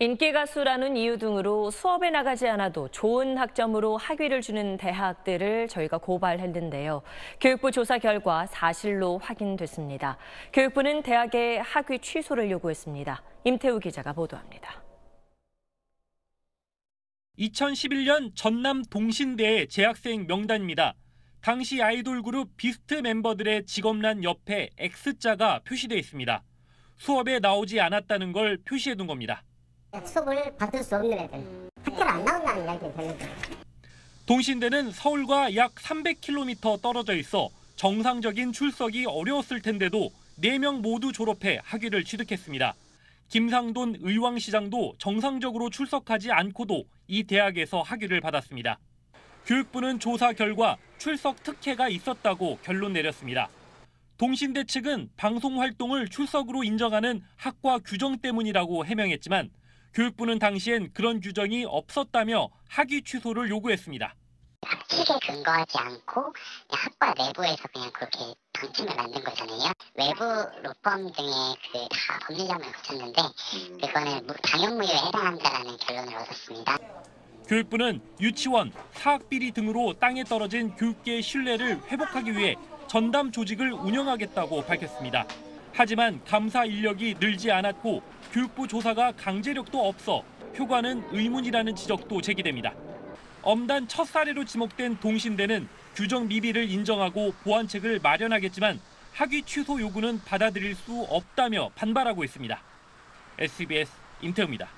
인기 가수라는 이유 등으로 수업에 나가지 않아도 좋은 학점으로 학위를 주는 대학들을 저희가 고발했는데요. 교육부 조사 결과 사실로 확인됐습니다. 교육부는 대학의 학위 취소를 요구했습니다. 임태우 기자가 보도합니다. 2011년 전남 동신대의 재학생 명단입니다. 당시 아이돌 그룹 비스트 멤버들의 직업란 옆에 X자가 표시되어 있습니다. 수업에 나오지 않았다는 걸 표시해 둔 겁니다. 수업을 받을 수 없는 애들 학교를 안 나온다는 들었어요. 동신대는 서울과 약 300km 떨어져 있어 정상적인 출석이 어려웠을 텐데도 4명 모두 졸업해 학위를 취득했습니다. 김상돈 의왕시장도 정상적으로 출석하지 않고도 이 대학에서 학위를 받았습니다. 교육부는 조사 결과 출석 특혜가 있었다고 결론 내렸습니다. 동신대 측은 방송 활동을 출석으로 인정하는 학과 규정 때문이라고 해명했지만 교육부는 당시엔 그런 규정이 없었다며 학위 취소를 요구했습니다. 학칙에 근거하지 않고 학과 내부에서 그냥 그렇게 방침을 만든 거잖아요. 외부 로펌 등의 그 다 법률자문을 거쳤는데 그거는 무- 당연무효에 해당한다라는 결론을 얻었습니다. 교육부는 유치원, 사학비리 등으로 땅에 떨어진 교육계의 신뢰를 회복하기 위해 전담 조직을 운영하겠다고 밝혔습니다. 하지만 감사 인력이 늘지 않았고 교육부 조사가 강제력도 없어 효과는 의문이라는 지적도 제기됩니다. 엄단 첫 사례로 지목된 동신대는 규정 미비를 인정하고 보완책을 마련하겠지만 학위 취소 요구는 받아들일 수 없다며 반발하고 있습니다. SBS 임태우입니다.